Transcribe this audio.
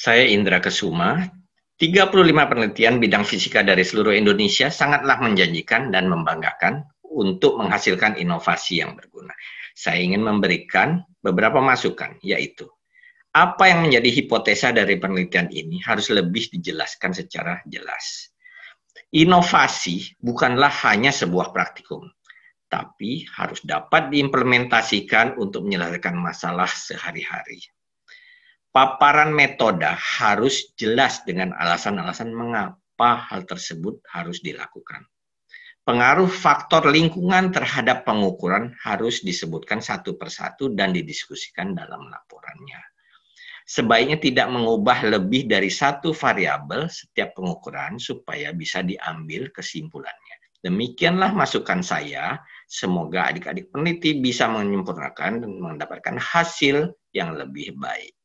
Saya Indra Kesuma. 35 penelitian bidang fisika dari seluruh Indonesia sangatlah menjanjikan dan membanggakan untuk menghasilkan inovasi yang berguna. Saya ingin memberikan beberapa masukan, yaitu apa yang menjadi hipotesa dari penelitian ini harus lebih dijelaskan secara jelas. Inovasi bukanlah hanya sebuah praktikum, tapi harus dapat diimplementasikan untuk menyelesaikan masalah sehari-hari paparan metode harus jelas dengan alasan-alasan mengapa hal tersebut harus dilakukan. Pengaruh faktor lingkungan terhadap pengukuran harus disebutkan satu persatu dan didiskusikan dalam laporannya. Sebaiknya tidak mengubah lebih dari satu variabel setiap pengukuran supaya bisa diambil kesimpulannya. Demikianlah masukan saya. Semoga adik-adik peneliti bisa menyempurnakan dan mendapatkan hasil yang lebih baik.